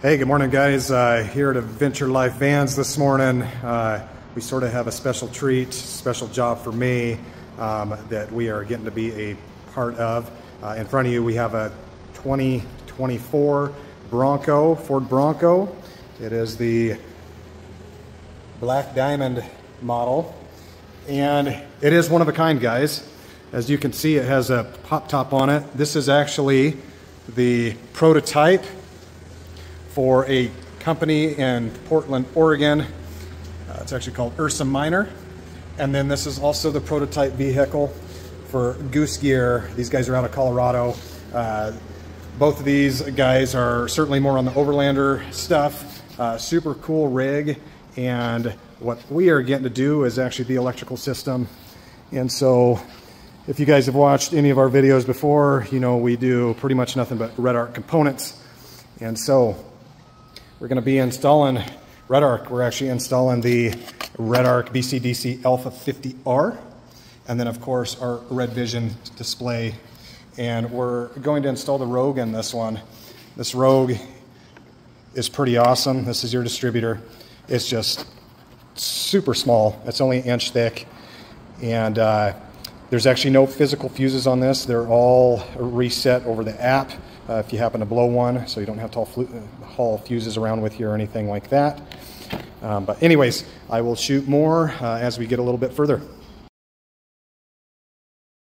Hey, good morning, guys. Uh, here at Adventure Life Vans this morning. Uh, we sort of have a special treat, special job for me um, that we are getting to be a part of. Uh, in front of you, we have a 2024 Bronco, Ford Bronco. It is the Black Diamond model, and it is one of a kind, guys. As you can see, it has a pop top on it. This is actually the prototype for a company in Portland, Oregon. Uh, it's actually called Ursa Minor. And then this is also the prototype vehicle for Goose Gear. These guys are out of Colorado. Uh, both of these guys are certainly more on the Overlander stuff. Uh, super cool rig. And what we are getting to do is actually the electrical system. And so if you guys have watched any of our videos before, you know we do pretty much nothing but Redarc components. And so we're going to be installing Redarc. We're actually installing the Redarc BCDC Alpha 50R. And then of course our RedVision display. And we're going to install the Rogue in this one. This Rogue is pretty awesome. This is your distributor. It's just super small. It's only an inch thick. And uh, there's actually no physical fuses on this. They're all reset over the app uh, if you happen to blow one, so you don't have to haul fuses around with you or anything like that. Um, but anyways, I will shoot more uh, as we get a little bit further.